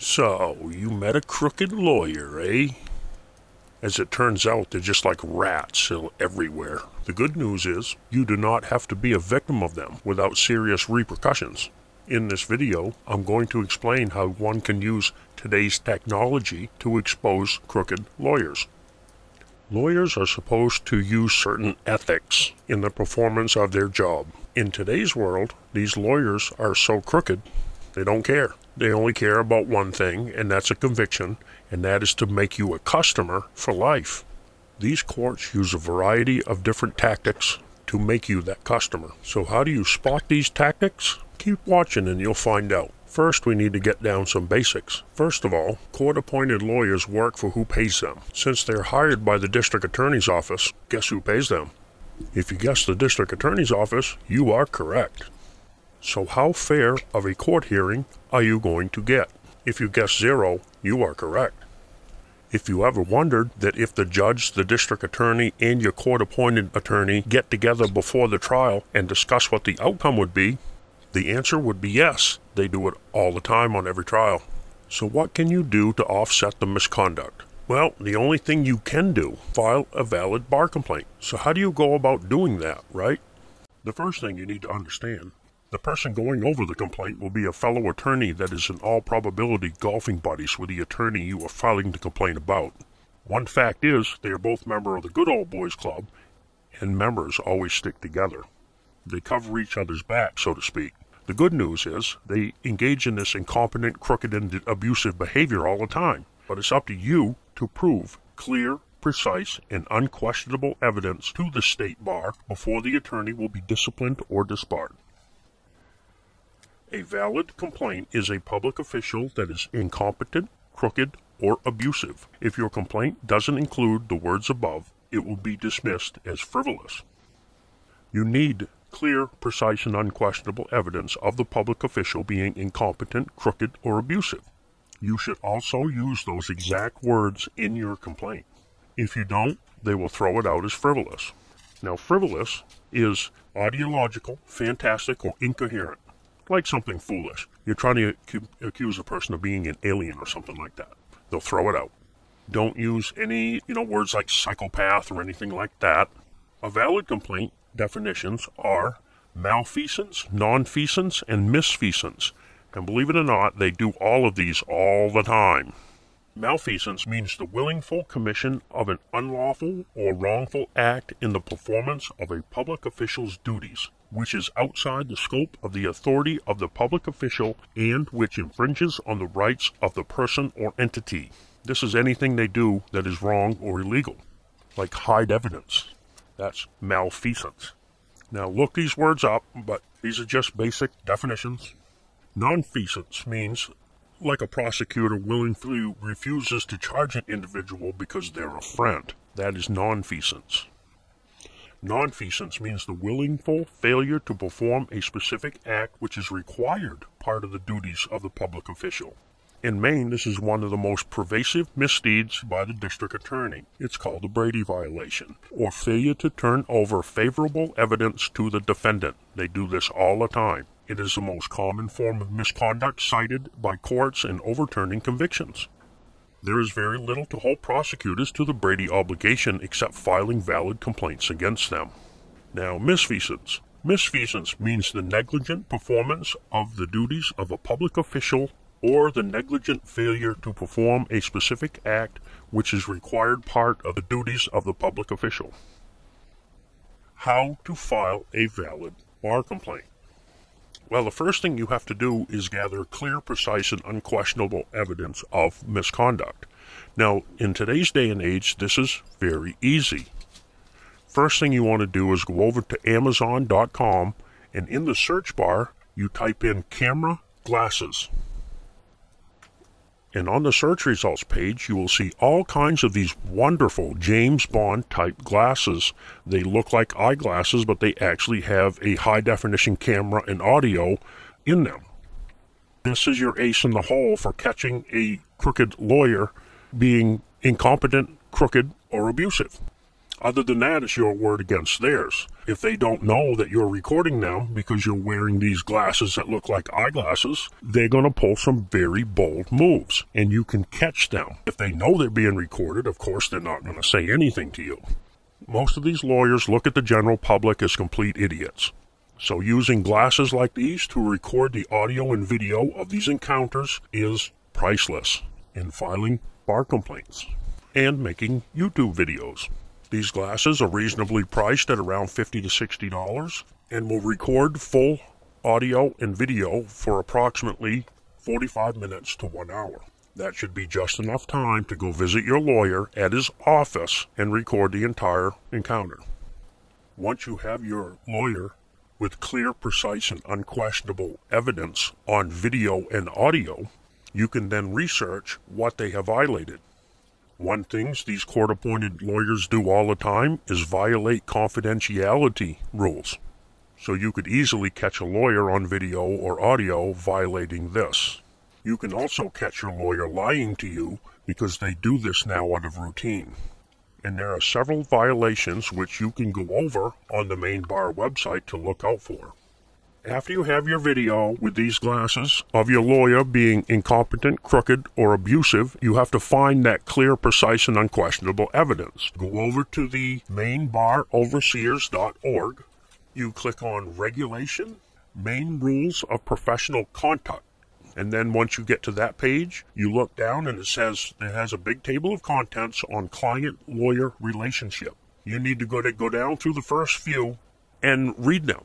So, you met a crooked lawyer, eh? As it turns out, they're just like rats everywhere. The good news is, you do not have to be a victim of them without serious repercussions. In this video, I'm going to explain how one can use today's technology to expose crooked lawyers. Lawyers are supposed to use certain ethics in the performance of their job. In today's world, these lawyers are so crooked, they don't care. They only care about one thing, and that's a conviction, and that is to make you a customer for life. These courts use a variety of different tactics to make you that customer. So how do you spot these tactics? Keep watching and you'll find out. First, we need to get down some basics. First of all, court-appointed lawyers work for who pays them. Since they're hired by the district attorney's office, guess who pays them? If you guess the district attorney's office, you are correct. So how fair of a court hearing are you going to get? If you guess zero, you are correct. If you ever wondered that if the judge, the district attorney, and your court-appointed attorney get together before the trial and discuss what the outcome would be, the answer would be yes. They do it all the time on every trial. So what can you do to offset the misconduct? Well, the only thing you can do, file a valid bar complaint. So how do you go about doing that, right? The first thing you need to understand the person going over the complaint will be a fellow attorney that is in all probability golfing buddies with the attorney you are filing the complaint about. One fact is, they are both members of the Good Old Boys Club, and members always stick together. They cover each other's back, so to speak. The good news is, they engage in this incompetent, crooked, and abusive behavior all the time. But it's up to you to prove clear, precise, and unquestionable evidence to the state bar before the attorney will be disciplined or disbarred. A valid complaint is a public official that is incompetent, crooked, or abusive. If your complaint doesn't include the words above, it will be dismissed as frivolous. You need clear, precise, and unquestionable evidence of the public official being incompetent, crooked, or abusive. You should also use those exact words in your complaint. If you don't, they will throw it out as frivolous. Now, frivolous is ideological, fantastic, or incoherent like something foolish. You're trying to accuse a person of being an alien or something like that. They'll throw it out. Don't use any, you know, words like psychopath or anything like that. A valid complaint definitions are malfeasance, nonfeasance, and misfeasance. And believe it or not, they do all of these all the time. Malfeasance means the willful commission of an unlawful or wrongful act in the performance of a public official's duties, which is outside the scope of the authority of the public official and which infringes on the rights of the person or entity. This is anything they do that is wrong or illegal, like hide evidence. That's malfeasance. Now look these words up, but these are just basic definitions. Nonfeasance means like a prosecutor willingly refuses to charge an individual because they're a friend. That is nonfeasance. Nonfeasance means the willful failure to perform a specific act which is required part of the duties of the public official. In Maine, this is one of the most pervasive misdeeds by the district attorney. It's called the Brady violation, or failure to turn over favorable evidence to the defendant. They do this all the time. It is the most common form of misconduct cited by courts in overturning convictions. There is very little to hold prosecutors to the Brady obligation except filing valid complaints against them. Now, misfeasance. Misfeasance means the negligent performance of the duties of a public official or the negligent failure to perform a specific act which is required part of the duties of the public official. How to file a valid bar complaint. Well, the first thing you have to do is gather clear, precise, and unquestionable evidence of misconduct. Now, in today's day and age, this is very easy. First thing you want to do is go over to Amazon.com and in the search bar, you type in camera glasses. And on the search results page, you will see all kinds of these wonderful James Bond type glasses. They look like eyeglasses, but they actually have a high definition camera and audio in them. This is your ace in the hole for catching a crooked lawyer being incompetent, crooked, or abusive. Other than that, it's your word against theirs. If they don't know that you're recording them because you're wearing these glasses that look like eyeglasses, they're going to pull some very bold moves, and you can catch them. If they know they're being recorded, of course, they're not going to say anything to you. Most of these lawyers look at the general public as complete idiots. So using glasses like these to record the audio and video of these encounters is priceless in filing bar complaints and making YouTube videos. These glasses are reasonably priced at around 50 to $60 and will record full audio and video for approximately 45 minutes to one hour. That should be just enough time to go visit your lawyer at his office and record the entire encounter. Once you have your lawyer with clear, precise, and unquestionable evidence on video and audio, you can then research what they have violated. One thing these court appointed lawyers do all the time is violate confidentiality rules. So you could easily catch a lawyer on video or audio violating this. You can also catch your lawyer lying to you because they do this now out of routine. And there are several violations which you can go over on the Maine bar website to look out for. After you have your video with these glasses of your lawyer being incompetent, crooked, or abusive, you have to find that clear, precise, and unquestionable evidence. Go over to the mainebaroverseers.org. You click on Regulation, Maine Rules of Professional Conduct. And then once you get to that page, you look down and it says it has a big table of contents on client lawyer relationship. You need to go to go down through the first few and read them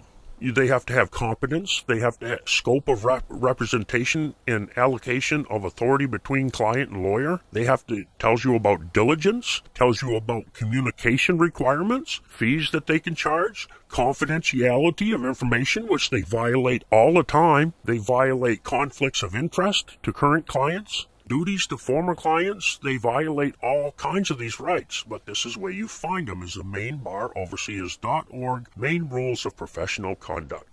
they have to have competence. They have to have scope of rep- representation and allocation of authority between client and lawyer. They have to tells you about diligence, tells you about communication requirements, fees that they can charge, confidentiality of information, which they violate all the time. They violate conflicts of interest to current clients duties to former clients, they violate all kinds of these rights, but this is where you find them is the mainebaroverseers.org Maine rules of professional conduct.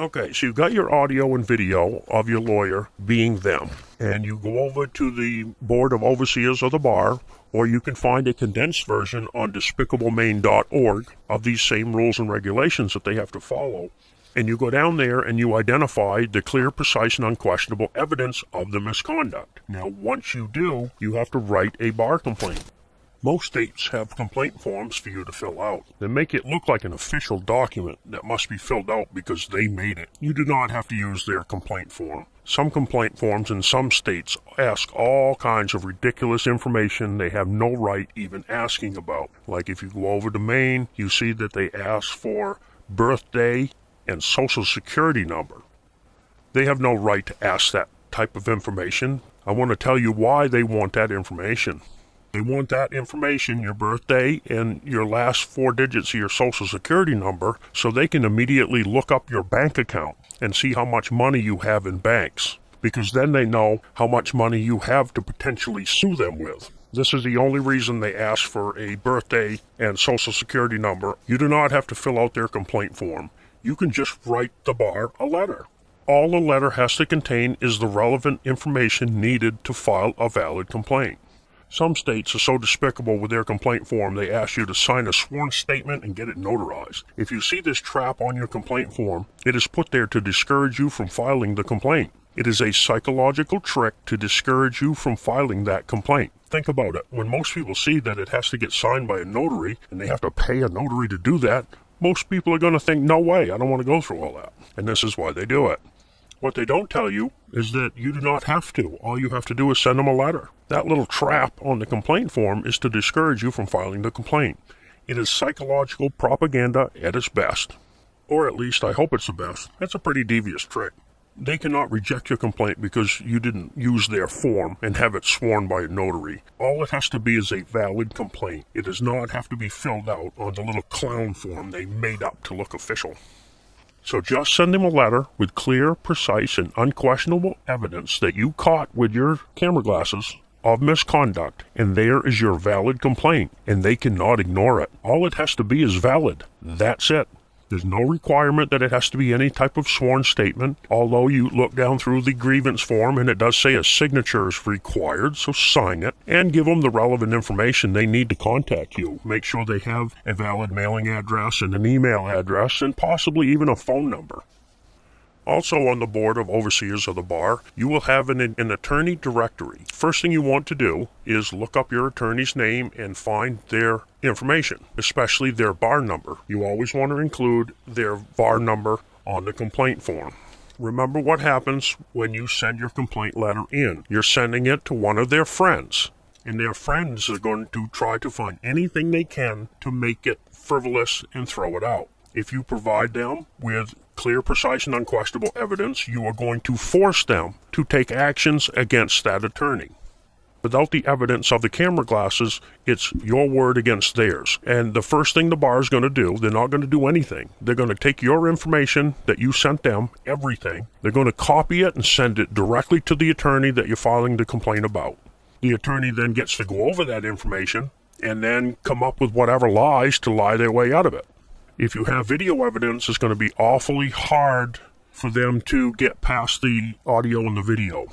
Okay, so you've got your audio and video of your lawyer being them, and you go over to the Board of Overseers of the Bar, or you can find a condensed version on despicablemaine.org of these same rules and regulations that they have to follow and you go down there and you identify the clear, precise, and unquestionable evidence of the misconduct. Now, once you do, you have to write a bar complaint. Most states have complaint forms for you to fill out. They make it look like an official document that must be filled out because they made it. You do not have to use their complaint form. Some complaint forms in some states ask all kinds of ridiculous information they have no right even asking about. Like if you go over to Maine, you see that they ask for birthday, and social security number. They have no right to ask that type of information. I want to tell you why they want that information. They want that information, your birthday and your last four digits of your social security number, so they can immediately look up your bank account and see how much money you have in banks. Because then they know how much money you have to potentially sue them with. This is the only reason they ask for a birthday and social security number. You do not have to fill out their complaint form you can just write the bar a letter. All a letter has to contain is the relevant information needed to file a valid complaint. Some states are so despicable with their complaint form they ask you to sign a sworn statement and get it notarized. If you see this trap on your complaint form, it is put there to discourage you from filing the complaint. It is a psychological trick to discourage you from filing that complaint. Think about it. When most people see that it has to get signed by a notary and they have to pay a notary to do that, most people are going to think, no way, I don't want to go through all that. And this is why they do it. What they don't tell you is that you do not have to. All you have to do is send them a letter. That little trap on the complaint form is to discourage you from filing the complaint. It is psychological propaganda at its best. Or at least I hope it's the best. That's a pretty devious trick. They cannot reject your complaint because you didn't use their form and have it sworn by a notary. All it has to be is a valid complaint. It does not have to be filled out on the little clown form they made up to look official. So just send them a letter with clear, precise, and unquestionable evidence that you caught with your camera glasses of misconduct, and there is your valid complaint, and they cannot ignore it. All it has to be is valid. That's it. There's no requirement that it has to be any type of sworn statement, although you look down through the grievance form and it does say a signature is required, so sign it and give them the relevant information they need to contact you. Make sure they have a valid mailing address and an email address and possibly even a phone number. Also on the board of overseers of the bar, you will have an, an attorney directory. First thing you want to do is look up your attorney's name and find their information, especially their bar number. You always want to include their bar number on the complaint form. Remember what happens when you send your complaint letter in. You're sending it to one of their friends, and their friends are going to try to find anything they can to make it frivolous and throw it out. If you provide them with clear, precise, and unquestionable evidence, you are going to force them to take actions against that attorney. Without the evidence of the camera glasses, it's your word against theirs. And the first thing the bar is going to do, they're not going to do anything. They're going to take your information that you sent them, everything. They're going to copy it and send it directly to the attorney that you're filing the complaint about. The attorney then gets to go over that information and then come up with whatever lies to lie their way out of it if you have video evidence, it's going to be awfully hard for them to get past the audio and the video.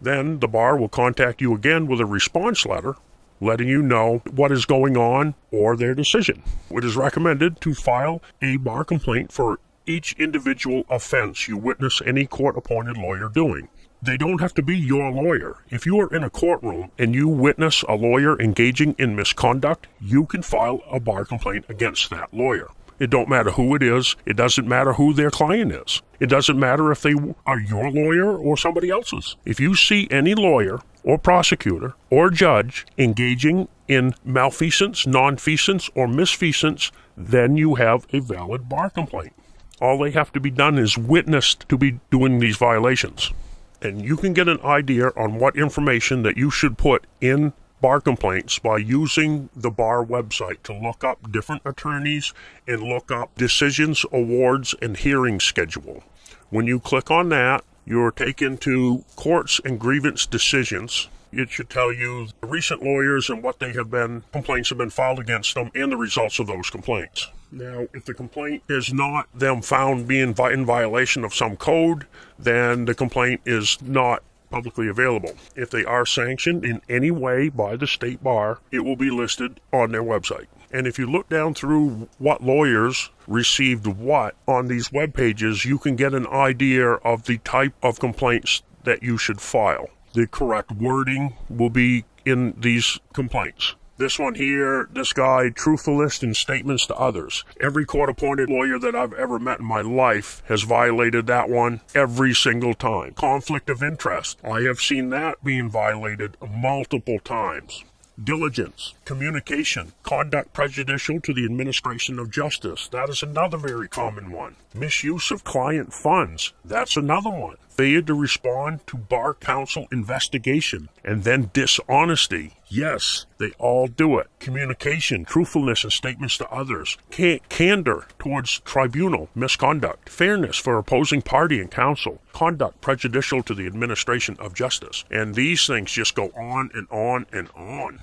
Then the bar will contact you again with a response letter letting you know what is going on or their decision. It is recommended to file a bar complaint for each individual offense you witness any court appointed lawyer doing. They don't have to be your lawyer. If you are in a courtroom and you witness a lawyer engaging in misconduct, you can file a bar complaint against that lawyer. It don't matter who it is. It doesn't matter who their client is. It doesn't matter if they are your lawyer or somebody else's. If you see any lawyer or prosecutor or judge engaging in malfeasance, nonfeasance, or misfeasance, then you have a valid bar complaint. All they have to be done is witnessed to be doing these violations. And you can get an idea on what information that you should put in bar complaints by using the bar website to look up different attorneys and look up decisions, awards, and hearing schedule. When you click on that, you're taken to courts and grievance decisions. It should tell you the recent lawyers and what they have been, complaints have been filed against them, and the results of those complaints. Now, if the complaint is not them found being in violation of some code, then the complaint is not publicly available. If they are sanctioned in any way by the state bar, it will be listed on their website. And if you look down through what lawyers received what on these web pages, you can get an idea of the type of complaints that you should file. The correct wording will be in these complaints. This one here, this guy, truthfulist in statements to others. Every court appointed lawyer that I've ever met in my life has violated that one every single time. Conflict of interest. I have seen that being violated multiple times diligence, communication, conduct prejudicial to the administration of justice. That is another very common one. Misuse of client funds. That's another one. Failure to respond to bar counsel investigation. And then dishonesty. Yes, they all do it. Communication, truthfulness and statements to others. Can- candor towards tribunal, misconduct. Fairness for opposing party and counsel. Conduct prejudicial to the administration of justice. And these things just go on and on and on.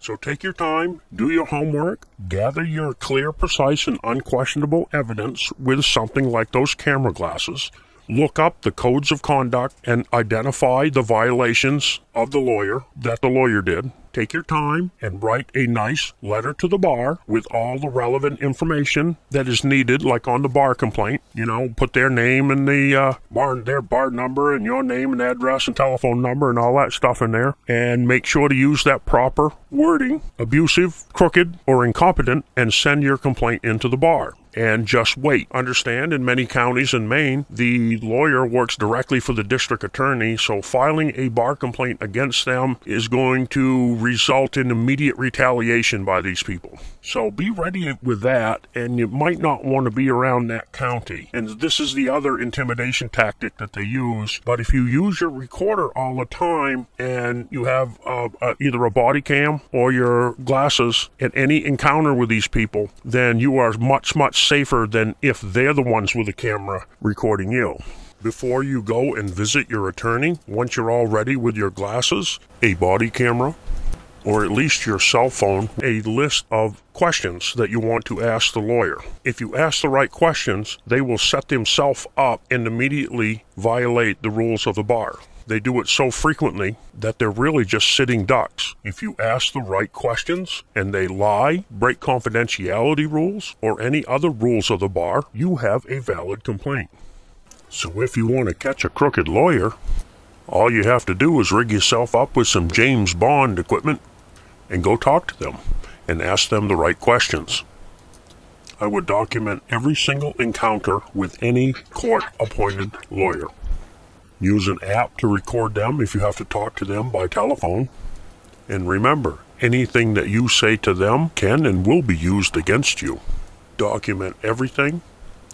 So take your time, do your homework, gather your clear, precise, and unquestionable evidence with something like those camera glasses. Look up the codes of conduct and identify the violations of the lawyer that the lawyer did take your time and write a nice letter to the bar with all the relevant information that is needed, like on the bar complaint. You know, put their name and the uh, bar, their bar number and your name and address and telephone number and all that stuff in there. And make sure to use that proper wording, abusive, crooked, or incompetent, and send your complaint into the bar and just wait. Understand, in many counties in Maine, the lawyer works directly for the district attorney, so filing a bar complaint against them is going to result in immediate retaliation by these people. So be ready with that, and you might not want to be around that county. And this is the other intimidation tactic that they use. But if you use your recorder all the time and you have uh, uh, either a body cam or your glasses at any encounter with these people, then you are much, much safer than if they're the ones with a camera recording you. Before you go and visit your attorney, once you're all ready with your glasses, a body camera, or at least your cell phone, a list of questions that you want to ask the lawyer. If you ask the right questions, they will set themselves up and immediately violate the rules of the bar. They do it so frequently that they're really just sitting ducks. If you ask the right questions and they lie, break confidentiality rules, or any other rules of the bar, you have a valid complaint. So if you want to catch a crooked lawyer, all you have to do is rig yourself up with some James Bond equipment and go talk to them and ask them the right questions. I would document every single encounter with any court appointed lawyer. Use an app to record them if you have to talk to them by telephone. And remember, anything that you say to them can and will be used against you. Document everything.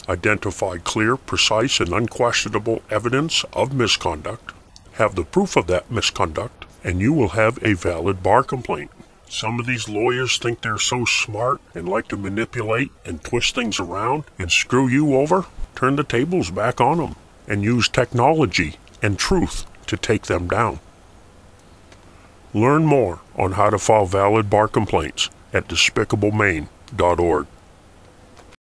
Identify clear, precise, and unquestionable evidence of misconduct. Have the proof of that misconduct, and you will have a valid bar complaint. Some of these lawyers think they're so smart and like to manipulate and twist things around and screw you over. Turn the tables back on them and use technology and truth to take them down. Learn more on how to file valid bar complaints at despicablemaine.org.